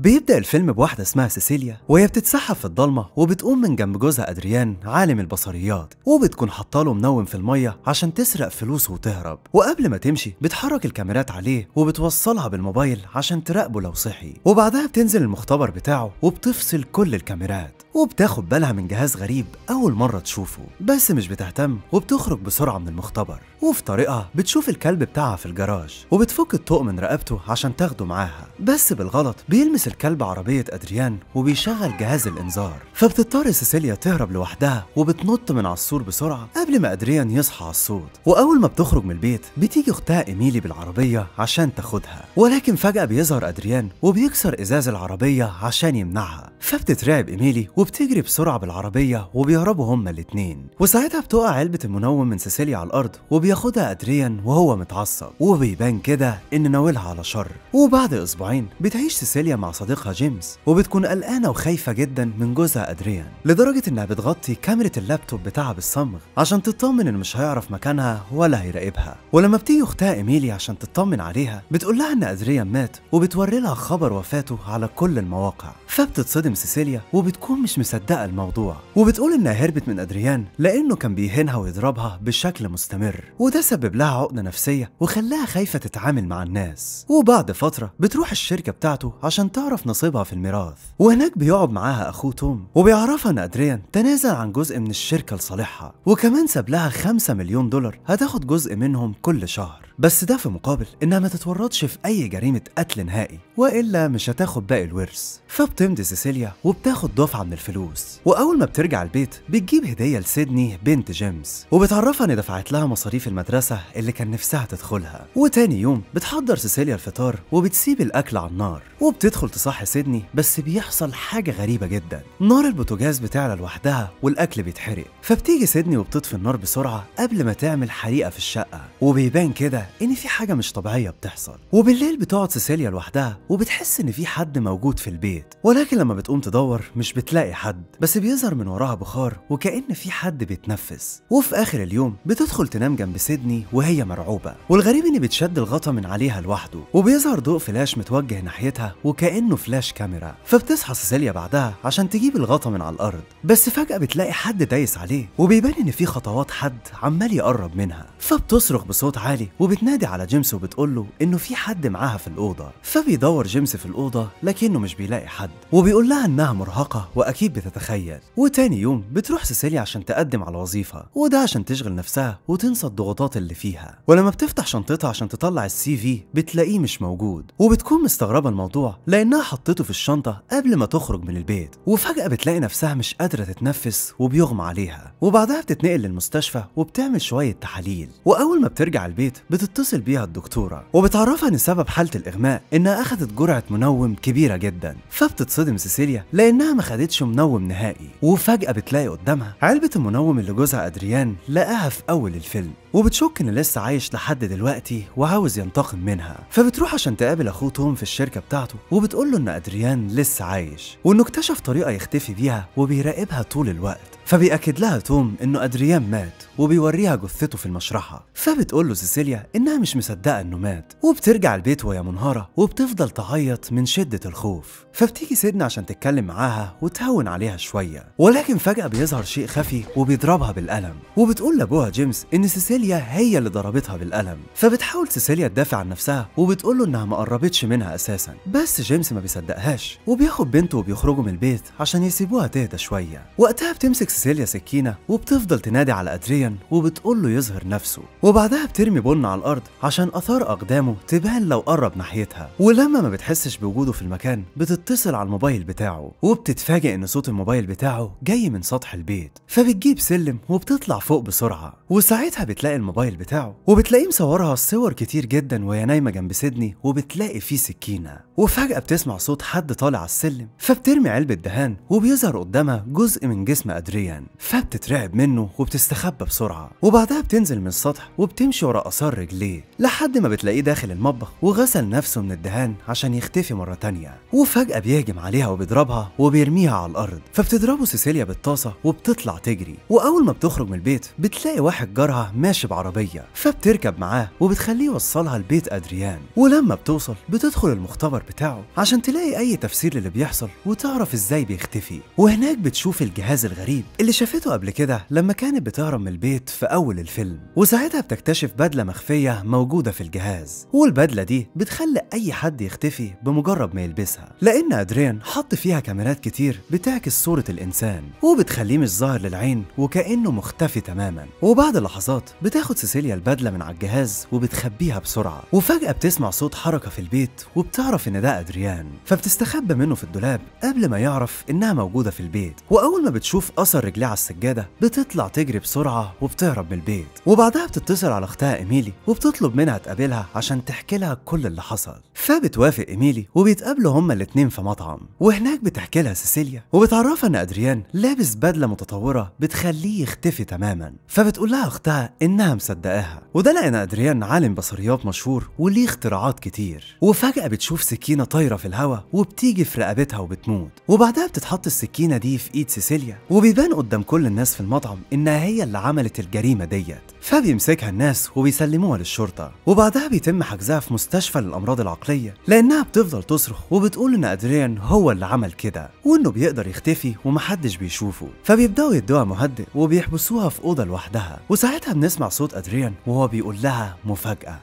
بيبدأ الفيلم بواحدة اسمها سيسيليا وهي بتتسحب في الضلمة وبتقوم من جنب جوزها أدريان عالم البصريات وبتكون حاطاله منوم في المية عشان تسرق فلوسه وتهرب. وقبل ما تمشي بتحرك الكاميرات عليه وبتوصلها بالموبايل عشان تراقبه لو صحي. وبعدها بتنزل المختبر بتاعه وبتفصل كل الكاميرات وبتاخد بالها من جهاز غريب أول مرة تشوفه بس مش بتهتم وبتخرج بسرعة من المختبر. وفي طريقها بتشوف الكلب بتاعها في الجراج وبتفك الطوق من رقبته عشان تاخده معاها. بس بالغلط بيلمس الكلب عربية أدريان وبيشغل جهاز الإنذار فبتضطر سيسيليا تهرب لوحدها وبتنط من على السور بسرعة قبل ما أدريان يصحى على الصوت وأول ما بتخرج من البيت بتيجي أختها إيميلي بالعربية عشان تاخدها. ولكن فجأة بيظهر أدريان وبيكسر إزاز العربية عشان يمنعها فبتترعب إيميلي وبتجري بسرعة بالعربية وبيهربوا هما الاتنين. وساعتها بتقع علبة المنوم من سيسيليا على الأرض وبياخدها أدريان وهو متعصب. وبيبان كده إن ناولها على شر. وبعد أسبوعين بتعيش سيسيليا مع صديقها جيمس وبتكون قلقانة وخايفة جدا من جوزها أدريان لدرجة إنها بتغطي كاميرا اللابتوب بتاعها بالصمغ عشان تطمن إنه مش هيعرف مكانها ولا هيراقبها. ولما بتيجي أختها إيميلي عشان تطمن عليها بتقول لها إن أدريان مات وبتوري لها خبر وفاته على كل المواقع. فبتتصدم سيسيليا وبتكون مش مصدقة الموضوع وبتقول إنها هربت من أدريان لأنه كان بيهينها ويضربها بشكل مستمر وده سبب لها عقدة نفسية وخلاها خايفة تتعامل مع الناس. وبعد فترة بتروح الشركة بتاعته عشان تعرف نصيبها في الميراث وهناك بيقعد معاها أخوه توم وبيعرفها إن أدريان تنازل عن جزء من الشركة لصالحها وكمان ساب لها 5 مليون دولار هتاخد جزء منهم كل شهر. بس ده في مقابل إنها ما تتورطش في أي جريمة قتل نهائي وإلا مش هتاخد باقي الورث. فبتمضي سيسيليا وبتاخد دفعة من الفلوس وأول ما بترجع البيت بتجيب هدية لسيدني بنت جيمس وبتعرفها إن دفعت لها مصاريف المدرسة اللي كان نفسها تدخلها. وتاني يوم بتحضر سيسيليا الفطار وبتسيب الأكل على النار وبتدخل تصحي سيدني بس بيحصل حاجة غريبة جدا. نار البوتاجاز بتعلى لوحدها والأكل بيتحرق. فبتيجي سيدني وبتطفي النار بسرعة قبل ما تعمل حريقة في الشقة. وبيبان كده إن في حاجة مش طبيعية بتحصل. وبالليل بتقعد سيسيليا لوحدها وبتحس إن في حد موجود في البيت. ولكن لما بتقوم تدور مش بتلاقي حد بس بيظهر من وراها بخار وكأن في حد بيتنفس. وفي آخر اليوم بتدخل تنام جنب سيدني وهي مرعوبة. والغريب إن بتشد الغطا من عليها لوحده. وبيظهر ضوء فلاش متوجه ناحيتها وكأنه فلاش كاميرا فبتصحى سيسيليا بعدها عشان تجيب الغطا من على الأرض. بس فجأة بتلاقي حد دايس عليه وبيبان إن في خطوات حد عمال يقرب منها. فبتصرخ بصوت عالي وبتنادي على جيمس وبتقول له إنه في حد معاها في الأوضة. فبيدور جيمس في الأوضة لكنه مش بيلاقي حد وبيقول لها إنها مرهقة وأكيد بتتخيل. وتاني يوم بتروح سيسيليا عشان تقدم على وظيفه وده عشان تشغل نفسها وتنسى الضغوطات اللي فيها. ولما بتفتح شنطتها عشان تطلع ال CV بتلاقيه مش موجود وبتكون مستغربة الموضوع لانها حطته في الشنطة قبل ما تخرج من البيت وفجأة بتلاقي نفسها مش قادرة تتنفس وبيغمى عليها وبعدها بتتنقل للمستشفى وبتعمل شوية تحاليل وأول ما بترجع البيت بتتصل بيها الدكتورة وبتعرفها إن سبب حالة الإغماء إنها أخذت جرعة منوم كبيرة جدا فبتتصدم سيسيليا لأنها ما خدتش منوم نهائي وفجأة بتلاقي قدامها علبة المنوم اللي جوزها أدريان لقاها في أول الفيلم وبتشك إن لسه عايش لحد دلوقتي وعاوز ينتقم منها فبتروح عشان تقابل أخوه توم في الشركة بتاعته وبتقول له إن أدريان لسه عايش وإنه اكتشف طريقة يختفي بيها وبيراقبها طول الوقت. فبيأكد لها توم إنه أدريان مات وبيوريها جثته في المشرحة. فبتقول له سيسيليا إنها مش مصدقة إنه مات وبترجع البيت وهي منهارة وبتفضل تعيط من شدة الخوف. فبتيجي سيدنا عشان تتكلم معاها وتهون عليها شوية. ولكن فجأة بيظهر شيء خفي وبيضربها بالقلم. وبتقول لأبوها جيمس إن سيسيليا هي اللي ضربتها بالقلم. فبتحاول سيسيليا تدافع عن نفسها وبتقول له إنها ما قربتش منها أساسا. بس جيمس ما بيصدقهاش. وبياخد بنته وبيخرجوا من البيت عشان يسيبوها تهدى شوية. وقتها بتمسك سيسيليا سكينة وبتفضل تنادي على أدريان وبتقول له يظهر نفسه. وبعدها بترمي بن على الأرض عشان آثار أقدامه تبان لو قرب ناحيتها. ولما ما بتحسش بوجوده في المكان بتتصل على الموبايل بتاعه وبتتفاجئ إن صوت الموبايل بتاعه جاي من سطح البيت. فبتجيب سلم وبتطلع فوق بسرعة. وساعتها بتلاقي الموبايل بتاعه وبتلاقيه مصورها صور كتير جدا وهي نايمة جنب سيدني وبتلاقي فيه سكينة. وفجأة بتسمع صوت حد طالع على السلم فبترمي علبة دهان وبيظهر قدامها جزء من جسم أدريان فبتترعب منه وبتستخبى بسرعة. وبعدها بتنزل من السطح وبتمشي ورا آثار رجليه لحد ما بتلاقيه داخل المطبخ وغسل نفسه من الدهان عشان يختفي مرة تانية. وفجأة بيهجم عليها وبيضربها وبيرميها على الأرض فبتضربه سيسيليا بالطاسة وبتطلع تجري. وأول ما بتخرج من البيت بتلاقي واحد جارها ماشي بعربية فبتركب معاه وبتخليه يوصلها لبيت أدريان. ولما بتوصل بتدخل المختبر بتاعه تلاقي أي تفسير للي بيحصل وتعرف إزاي بيختفي. وهناك بتشوف الجهاز الغريب اللي شافته قبل كده لما كانت بتهرب من البيت في أول الفيلم. وساعتها بتكتشف بدلة مخفية موجودة في الجهاز. والبدلة دي بتخلي أي حد يختفي بمجرد ما يلبسها. لأن أدريان حط فيها كاميرات كتير بتعكس صورة الإنسان وبتخليه مش ظاهر للعين وكأنه مختفي تماما. وبعد لحظات بتاخد سيسيليا البدلة من على الجهاز وبتخبيها بسرعة. وفجأة بتسمع صوت حركة في البيت وبتعرف إن ده ادريان فبتستخبى منه في الدولاب قبل ما يعرف إنها موجودة في البيت. وأول ما بتشوف اثر رجليه على السجادة بتطلع تجري بسرعة وبتهرب من البيت. وبعدها بتتصل على أختها إيميلي وبتطلب منها تقابلها عشان تحكي لها كل اللي حصل. فبتوافق إيميلي وبيتقابلوا هما الاتنين في مطعم. وهناك بتحكي لها سيسيليا وبتعرفها إن أدريان لابس بدلة متطورة بتخليه يختفي تماما. فبتقول لها أختها إنها مصدقاها. وده لأن أدريان عالم بصريات مشهور وليه اختراعات كتير. وفجأة بتشوف سكينة طايرة في الهواء وبتيجي في رقبتها وبتموت. وبعدها بتتحط السكينة دي في إيد سيسيليا وبيبان قدام كل الناس في المطعم إنها هي اللي عملت الجريمة ديت. فبيمسكها الناس وبيسلموها للشرطة. وبعدها بيتم حجزها في مستشفى للأمراض العقلية لأنها بتفضل تصرخ وبتقول إن أدريان هو اللي عمل كده وإنه بيقدر يختفي ومحدش بيشوفه. فبيبدأوا يدوها مهدئ وبيحبسوها في أوضة لوحدها. وساعتها بنسمع صوت أدريان وهو بيقول لها مفاجأة.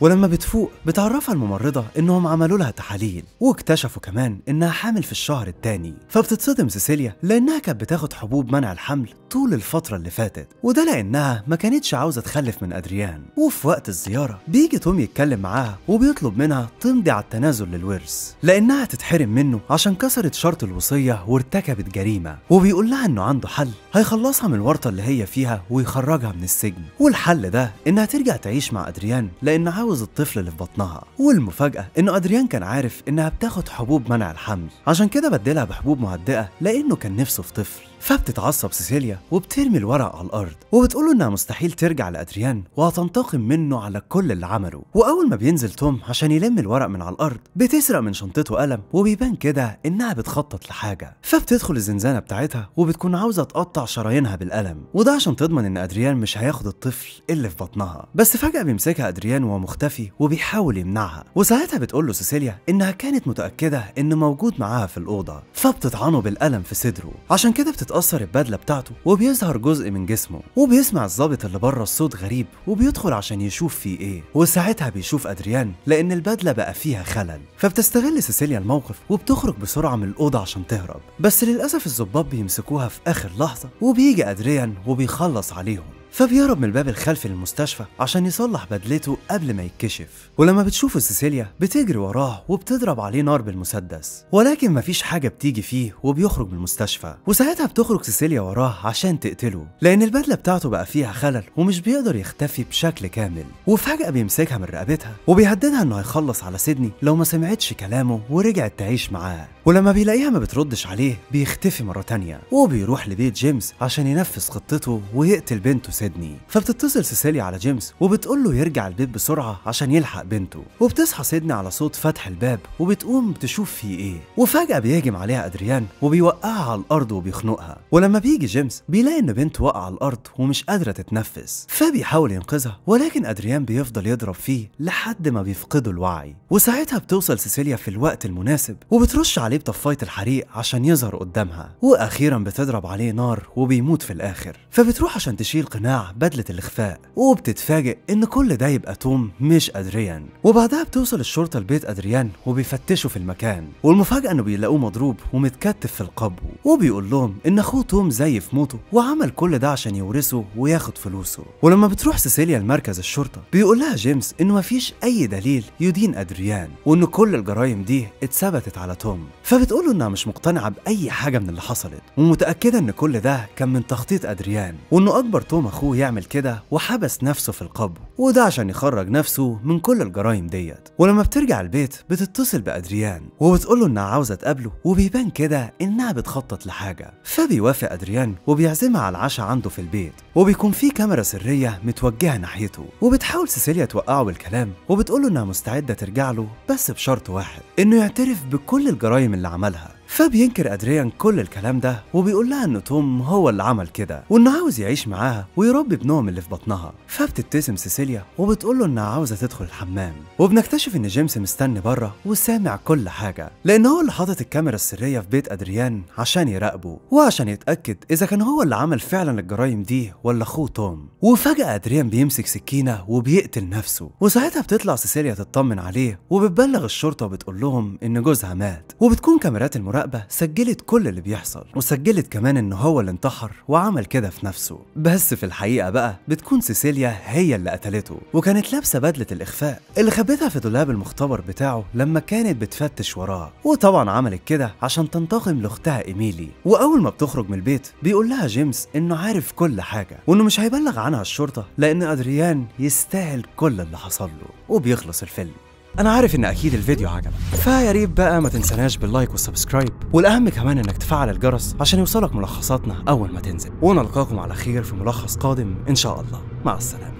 ولما بتفوق بتعرفها الممرضة إنهم عملوا لها تحاليل واكتشفوا كمان إنها حامل في الشهر التاني فبتتصدم سيسيليا لأنها كانت بتاخد حبوب منع الحمل طول الفترة اللي فاتت وده لأنها ما كانتش عاوزة تخلف من أدريان. وفي وقت الزيارة بيجي توم يتكلم معاها وبيطلب منها تمضي على التنازل للورث. لأنها تتحرم منه عشان كسرت شرط الوصية وارتكبت جريمة. وبيقول لها إنه عنده حل هيخلصها من الورطة اللي هي فيها ويخرجها من السجن. والحل ده إنها ترجع تعيش مع أدريان لأن عاوز الطفل اللي في بطنها. والمفاجأة إنه أدريان كان عارف إنها بتاخد حبوب منع الحمل. عشان كده بدلها بحبوب مهدئة لأنه كان نفسه في طفل. فبتتعصب سيسيليا وبترمي الورق على الأرض وبتقوله إنها مستحيل ترجع لأدريان وهتنتقم منه على كل اللي عمله. وأول ما بينزل توم عشان يلم الورق من على الأرض بتسرق من شنطته قلم وبيبان كده إنها بتخطط لحاجة. فبتدخل الزنزانة بتاعتها وبتكون عاوزة تقطع شرايينها بالقلم. وده عشان تضمن إن أدريان مش هياخد الطفل اللي في بطنها. بس فجأة بيمسكها أدريان وهو مختفي وبيحاول يمنعها. وساعتها بتقول له سيسيليا إنها كانت متأكدة إنه موجود معاها في الأوضة. فبتطعنه بالقلم في صدره. عشان كده بتتاثر البدلة بتاعته وبيظهر جزء من جسمه وبيسمع الظابط اللي بره الصوت غريب وبيدخل عشان يشوف فيه إيه. وساعتها بيشوف أدريان لأن البدلة بقى فيها خلل. فبتستغل سيسيليا الموقف وبتخرج بسرعة من الأوضة عشان تهرب. بس للأسف الظباط بيمسكوها في آخر لحظة وبيجي أدريان وبيخلص عليهم. فبيهرب من الباب الخلفي للمستشفى عشان يصلح بدلته قبل ما يتكشف. ولما بتشوفه سيسيليا بتجري وراه وبتضرب عليه نار بالمسدس. ولكن مفيش حاجة بتيجي فيه وبيخرج من المستشفى. وساعتها بتخرج سيسيليا وراه عشان تقتله لأن البدلة بتاعته بقى فيها خلل ومش بيقدر يختفي بشكل كامل. وفجأة بيمسكها من رقبتها وبيهددها إنه هيخلص على سيدني لو ما سمعتش كلامه ورجعت تعيش معاه. ولما بيلاقيها ما بتردش عليه بيختفي مرة تانية. وبيروح لبيت جيمس عشان ينفذ خطته ويقتل بنته سيدني فبتتصل سيسيليا على جيمس وبتقول له يرجع البيت بسرعة عشان يلحق بنته. وبتصحى سيدني على صوت فتح الباب وبتقوم تشوف فيه إيه. وفجأة بيهجم عليها أدريان وبيوقعها على الأرض وبيخنقها. ولما بيجي جيمس بيلاقي إن بنته واقعة على الأرض ومش قادرة تتنفس. فبيحاول ينقذها ولكن أدريان بيفضل يضرب فيه لحد ما بيفقده الوعي. وساعتها بتوصل سيسيليا في الوقت المناسب وبترش عليه بطفاية الحريق عشان يظهر قدامها. وأخيرا بتضرب عليه نار وبيموت في الآخر. فبتروح عشان تشيل قناع بدلة الإخفاء وبتتفاجئ إن كل ده يبقى توم مش أدريان. وبعدها بتوصل الشرطة لبيت أدريان وبيفتشوا في المكان والمفاجأة إنه بيلاقوه مضروب ومتكتف في القبو وبيقول لهم إن أخوه توم زي في موته وعمل كل ده عشان يورثه وياخد فلوسه. ولما بتروح سيسيليا لمركز الشرطة بيقول لها جيمس إنه مفيش أي دليل يدين أدريان وإن كل الجرائم دي اتثبتت على توم. فبتقول له إنها مش مقتنعة بأي حاجة من اللي حصلت ومتأكدة إن كل ده كان من تخطيط أدريان وإنه أكبر توم أخوه. أخوه يعمل كده وحبس نفسه في القبو وده عشان يخرج نفسه من كل الجرايم ديت. ولما بترجع البيت بتتصل بأدريان وبتقوله إنها عاوزة تقابله وبيبان كده إنها بتخطط لحاجة. فبيوافق أدريان وبيعزمها على العشاء عنده في البيت وبيكون في كاميرا سرية متوجهة ناحيته. وبتحاول سيسيليا توقعه بالكلام وبتقوله إنها مستعدة ترجع له بس بشرط واحد إنه يعترف بكل الجرايم اللي عملها. فبينكر أدريان كل الكلام ده وبيقول لها ان توم هو اللي عمل كده وإنه عاوز يعيش معاها ويربي ابنهم اللي في بطنها. فبتبتسم سيسيليا وبتقول له إنها عاوزة تدخل الحمام. وبنكتشف إن جيمس مستني بره وسامع كل حاجة لأن هو اللي حاطط الكاميرا السرية في بيت أدريان عشان يراقبه وعشان يتأكد إذا كان هو اللي عمل فعلا الجرايم دي ولا أخوه توم. وفجأة أدريان بيمسك سكينة وبيقتل نفسه. وساعتها بتطلع سيسيليا تطمن عليه وبتبلغ الشرطة وبتقول لهم إن جوزها مات. وبتكون كاميرات المراقبة سجلت كل اللي بيحصل وسجلت كمان إن هو اللي انتحر وعمل كده في نفسه. بس في الحقيقة بقى بتكون سيسيليا هي اللي قتلته وكانت لابسة بدلة الإخفاء اللي خبتها في دولاب المختبر بتاعه لما كانت بتفتش وراه. وطبعا عملت كده عشان تنتقم لأختها إيميلي. وأول ما بتخرج من البيت بيقول لها جيمس إنه عارف كل حاجة وإنه مش هيبلغ عنها الشرطة لأن أدريان يستاهل كل اللي حصل له وبيخلص الفيلم. أنا عارف إن أكيد الفيديو عجبك فيا ريت بقى ما تنساناش بال like وال subscribe. والأهم كمان إنك تفعل الجرس عشان يوصلك ملخصاتنا أول ما تنزل. ونلقاكم على خير في ملخص قادم إن شاء الله. مع السلامة.